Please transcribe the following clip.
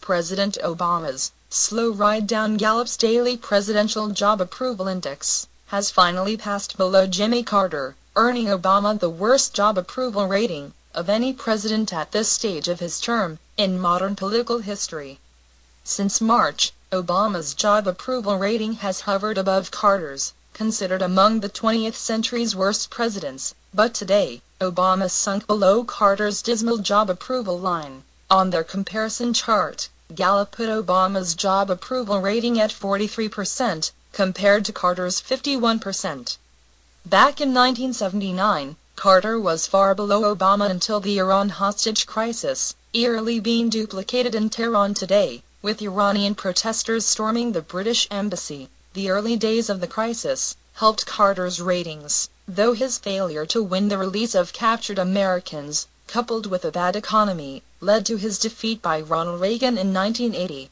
President Obama's slow ride down Gallup's daily presidential job approval index has finally passed below Jimmy Carter, earning Obama the worst job approval rating of any president at this stage of his term in modern political history. Since March, Obama's job approval rating has hovered above Carter's, considered among the 20th century's worst presidents, but today, Obama sunk below Carter's dismal job approval line. On their comparison chart, Gallup put Obama's job approval rating at 43%, compared to Carter's 51%. Back in 1979, Carter was far below Obama until the Iran hostage crisis, eerily being duplicated in Tehran today, with Iranian protesters storming the British embassy. The early days of the crisis helped Carter's ratings, though his failure to win the release of captured Americans, coupled with a bad economy, led to his defeat by Ronald Reagan in 1980.